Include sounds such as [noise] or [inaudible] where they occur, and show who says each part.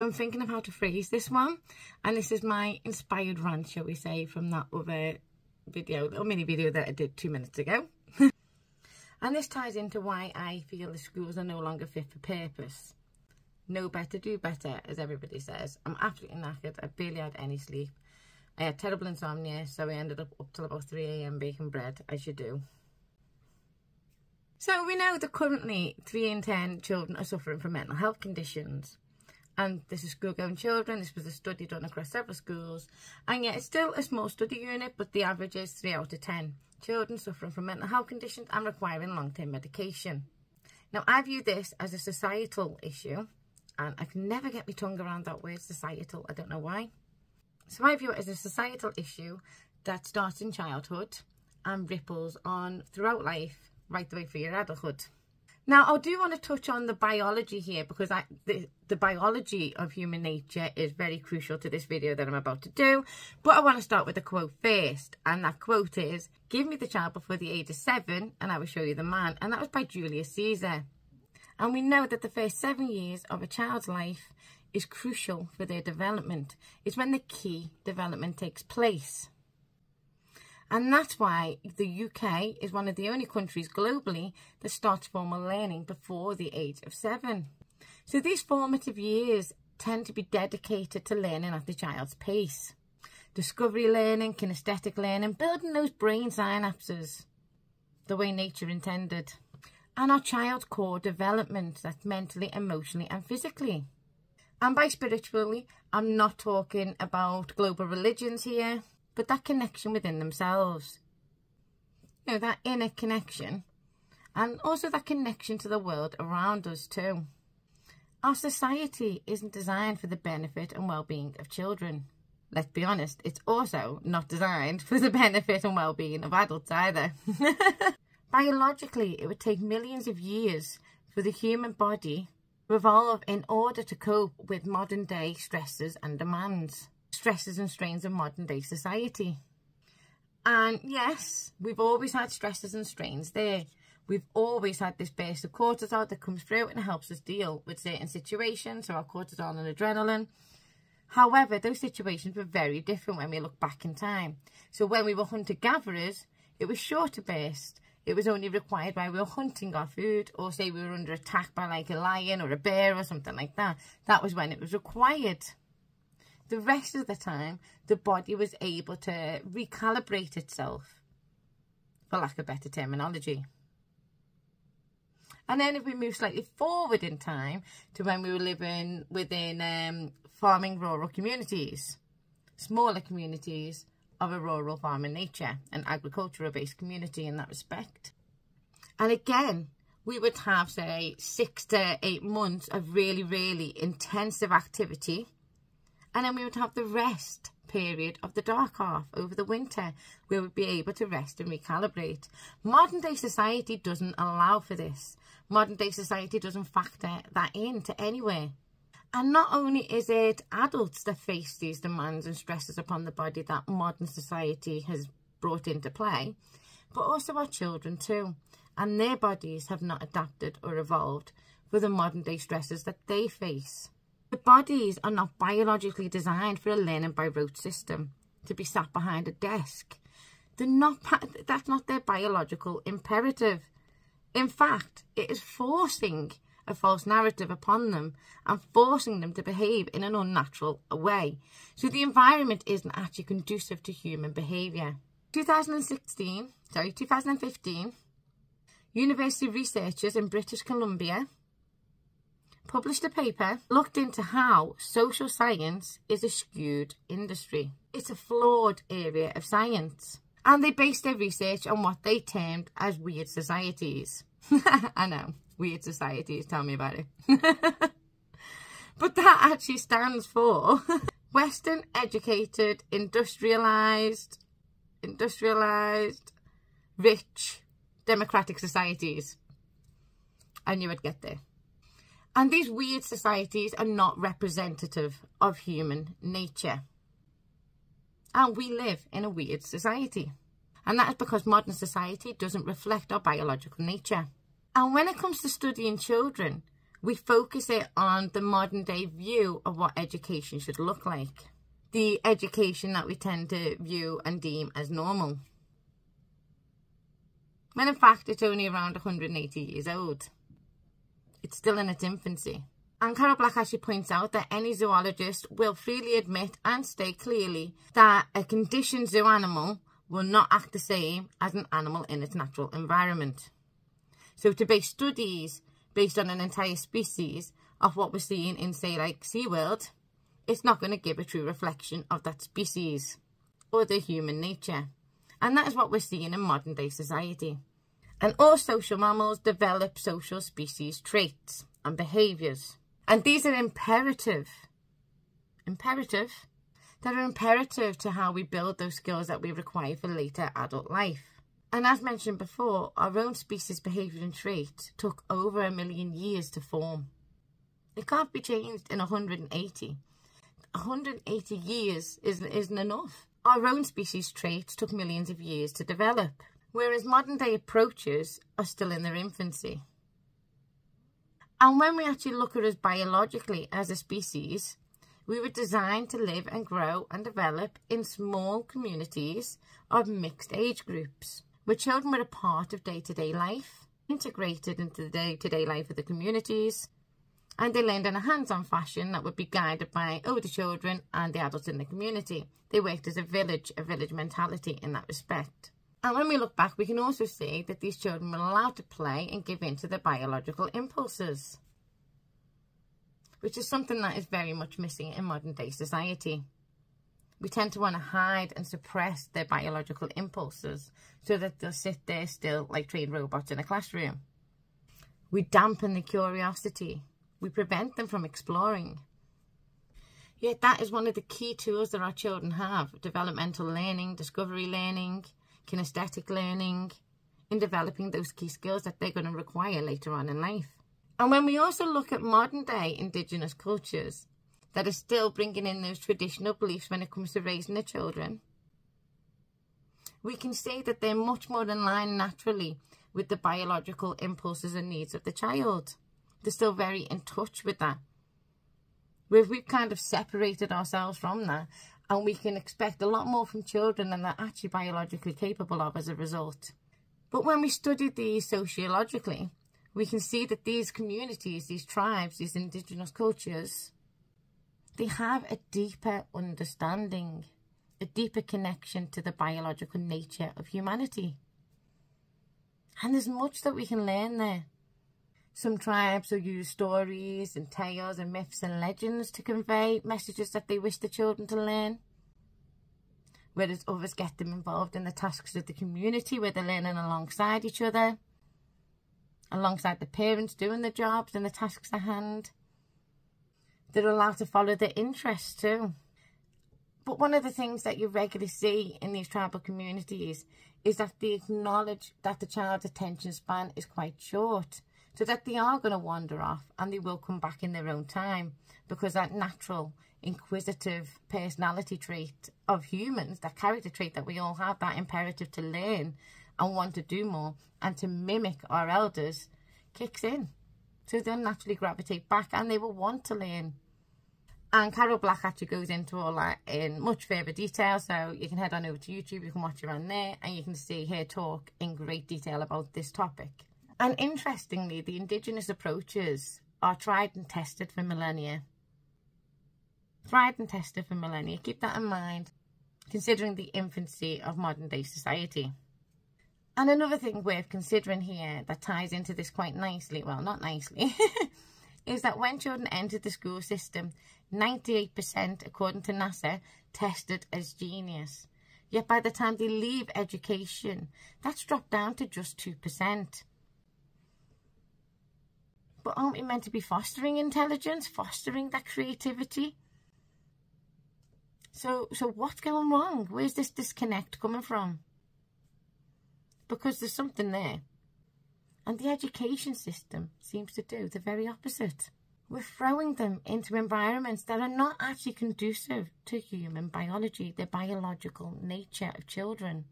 Speaker 1: I'm thinking of how to phrase this one and this is my inspired rant shall we say from that other video little mini video that I did two minutes ago. [laughs] And this ties into why I feel the schools are no longer fit for purpose. No better do better as everybody says. I'm absolutely knackered. I barely had any sleep. I had terrible insomnia so I ended up up till about 3am baking bread. As you do. So we know that currently 3 in 10 children are suffering from mental health conditions and this is school going children. This was a study done across several schools. And yet it's still a small study unit, but the average is 3 out of 10 children suffering from mental health conditions and requiring long-term medication. Now, I view this as a societal issue, and I can never get my tongue around that word, societal. I don't know why. So I view it as a societal issue that starts in childhood and ripples on throughout life, right the way through your adulthood. Now, I do want to touch on the biology here because I, the, the biology of human nature is very crucial to this video that I'm about to do. But I want to start with a quote first. And that quote is, give me the child before the age of seven and I will show you the man. And that was by Julius Caesar. And we know that the first seven years of a child's life is crucial for their development. It's when the key development takes place. And that's why the UK is one of the only countries globally that starts formal learning before the age of seven. So these formative years tend to be dedicated to learning at the child's pace. Discovery learning, kinesthetic learning, building those brain synapses the way nature intended. And our child's core development, that's mentally, emotionally and physically. And by spiritually, I'm not talking about global religions here but that connection within themselves. You know, that inner connection and also that connection to the world around us too. Our society isn't designed for the benefit and well-being of children. Let's be honest, it's also not designed [laughs] for the benefit and well-being of adults either. [laughs] Biologically, it would take millions of years for the human body to evolve in order to cope with modern day stresses and demands stresses and strains of modern day society. And yes, we've always had stresses and strains there. We've always had this burst of cortisol that comes through and helps us deal with certain situations, so our cortisol and adrenaline. However, those situations were very different when we look back in time. So when we were hunter-gatherers, it was shorter burst. It was only required while we were hunting our food or say we were under attack by like a lion or a bear or something like that. That was when it was required the rest of the time, the body was able to recalibrate itself, for lack of better terminology. And then if we move slightly forward in time to when we were living within um, farming rural communities, smaller communities of a rural farming nature, an agricultural based community in that respect. And again, we would have, say, six to eight months of really, really intensive activity and then we would have the rest period of the dark half over the winter we would be able to rest and recalibrate. Modern day society doesn't allow for this. Modern day society doesn't factor that into anywhere. And not only is it adults that face these demands and stresses upon the body that modern society has brought into play, but also our children too. And their bodies have not adapted or evolved for the modern day stresses that they face. The bodies are not biologically designed for a learning by rote system to be sat behind a desk. They're not, that's not their biological imperative. In fact, it is forcing a false narrative upon them and forcing them to behave in an unnatural way. So the environment isn't actually conducive to human behaviour. 2016, sorry, 2015, university researchers in British Columbia published a paper, looked into how social science is a skewed industry. It's a flawed area of science. And they based their research on what they termed as weird societies. [laughs] I know, weird societies, tell me about it. [laughs] but that actually stands for [laughs] Western educated, industrialised, industrialised, rich, democratic societies. I knew I'd get there. And these weird societies are not representative of human nature. And we live in a weird society. And that is because modern society doesn't reflect our biological nature. And when it comes to studying children, we focus it on the modern day view of what education should look like. The education that we tend to view and deem as normal. When in fact it's only around 180 years old. It's still in its infancy. And Carol Black actually points out that any zoologist will freely admit and state clearly that a conditioned zoo animal will not act the same as an animal in its natural environment. So to base studies based on an entire species of what we're seeing in, say, like SeaWorld, it's not going to give a true reflection of that species or the human nature. And that is what we're seeing in modern day society. And all social mammals develop social species traits and behaviours. And these are imperative. Imperative that are imperative to how we build those skills that we require for later adult life. And as mentioned before, our own species behaviour and trait took over a million years to form. It can't be changed in 180. 180 years isn't, isn't enough. Our own species traits took millions of years to develop, whereas modern day approaches are still in their infancy. And when we actually look at us biologically as a species, we were designed to live and grow and develop in small communities of mixed age groups, where children were a part of day-to-day -day life, integrated into the day-to-day -day life of the communities, and they learned in a hands-on fashion that would be guided by older children and the adults in the community. They worked as a village, a village mentality in that respect. And when we look back, we can also see that these children were allowed to play and give in to their biological impulses which is something that is very much missing in modern day society. We tend to want to hide and suppress their biological impulses so that they'll sit there still like trained robots in a classroom. We dampen the curiosity. We prevent them from exploring. Yet that is one of the key tools that our children have. Developmental learning, discovery learning, kinesthetic learning, in developing those key skills that they're going to require later on in life. And when we also look at modern day Indigenous cultures that are still bringing in those traditional beliefs when it comes to raising their children, we can see that they're much more in line naturally with the biological impulses and needs of the child. They're still very in touch with that. We've, we've kind of separated ourselves from that and we can expect a lot more from children than they're actually biologically capable of as a result. But when we study these sociologically, we can see that these communities, these tribes, these indigenous cultures, they have a deeper understanding, a deeper connection to the biological nature of humanity. And there's much that we can learn there. Some tribes will use stories and tales and myths and legends to convey messages that they wish the children to learn. Whereas others get them involved in the tasks of the community where they're learning alongside each other alongside the parents doing the jobs and the tasks at hand. They're allowed to follow their interests too. But one of the things that you regularly see in these tribal communities is that they acknowledge that the child's attention span is quite short. So that they are going to wander off and they will come back in their own time because that natural, inquisitive personality trait of humans, that character trait that we all have, that imperative to learn, and want to do more and to mimic our elders kicks in. So they'll naturally gravitate back and they will want to learn. And Carol Black actually goes into all that in much further detail. So you can head on over to YouTube, you can watch her on there and you can see her talk in great detail about this topic. And interestingly, the Indigenous approaches are tried and tested for millennia. Tried and tested for millennia. Keep that in mind, considering the infancy of modern day society. And another thing worth considering here that ties into this quite nicely, well, not nicely, [laughs] is that when children enter the school system, 98%, according to NASA, tested as genius. Yet by the time they leave education, that's dropped down to just 2%. But aren't we meant to be fostering intelligence, fostering that creativity? So, so what's going wrong? Where's this disconnect coming from? because there's something there. And the education system seems to do the very opposite. We're throwing them into environments that are not actually conducive to human biology, the biological nature of children.